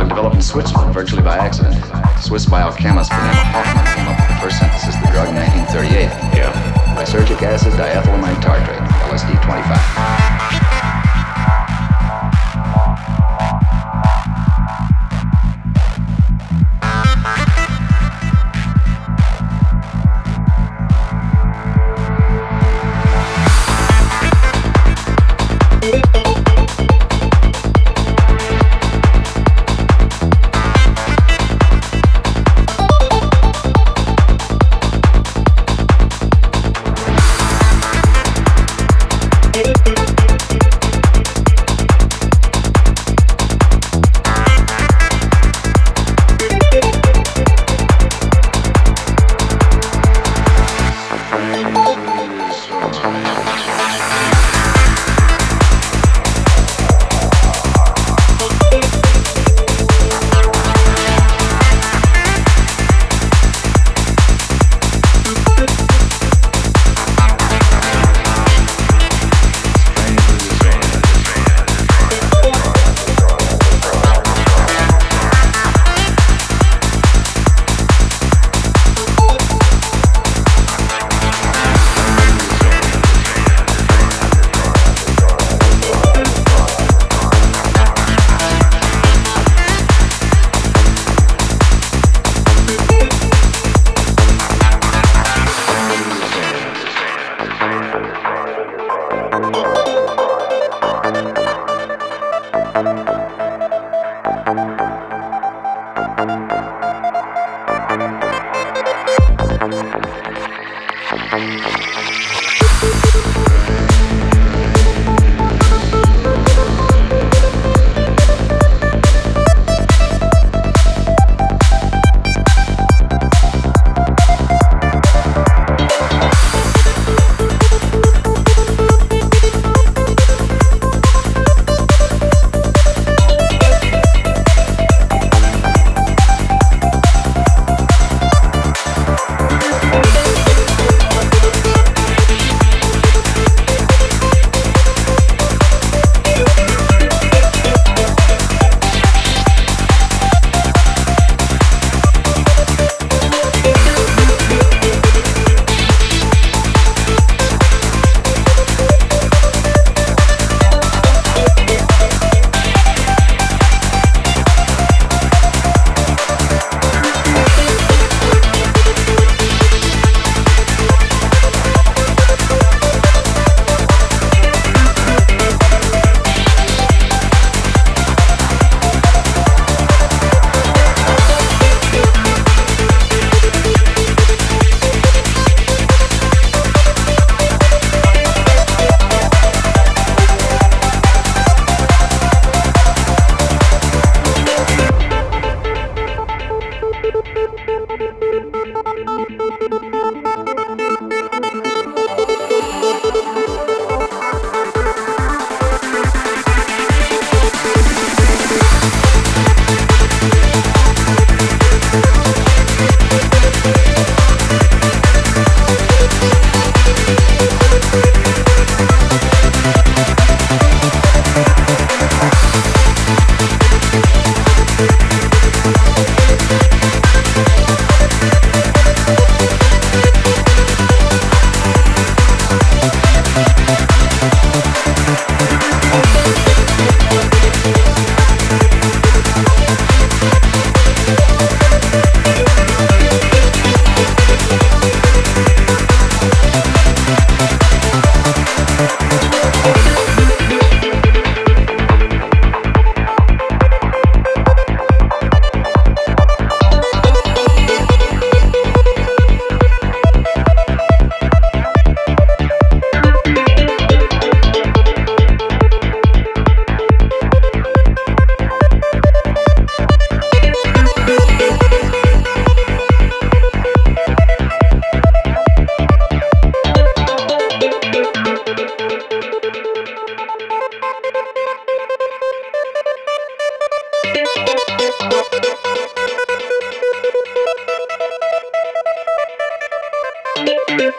drug developed in Switzerland virtually by accident. Swiss biochemist the Hofmann came up with the first synthesis of the drug in 1938. Yeah. Lysergic acid diethylamide tartrate, LSD 25. Thank.